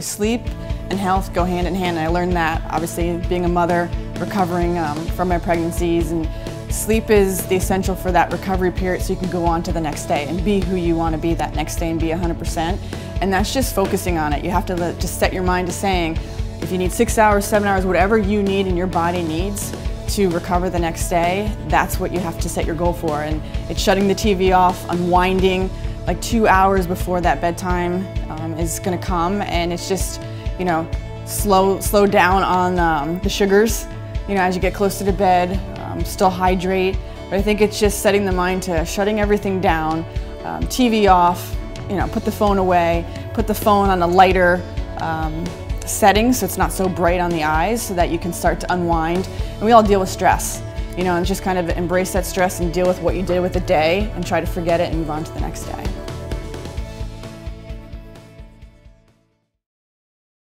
Sleep and health go hand in hand, and I learned that obviously being a mother, recovering um, from my pregnancies, and sleep is the essential for that recovery period so you can go on to the next day and be who you want to be that next day and be 100%. And that's just focusing on it. You have to just set your mind to saying, if you need six hours, seven hours, whatever you need and your body needs to recover the next day, that's what you have to set your goal for. And it's shutting the TV off, unwinding, like two hours before that bedtime um, is going to come, and it's just, you know, slow slow down on um, the sugars. You know, as you get closer to bed, um, still hydrate. But I think it's just setting the mind to shutting everything down, um, TV off. You know, put the phone away, put the phone on a lighter um, setting so it's not so bright on the eyes, so that you can start to unwind. And we all deal with stress you know, and just kind of embrace that stress and deal with what you did with the day and try to forget it and move on to the next day.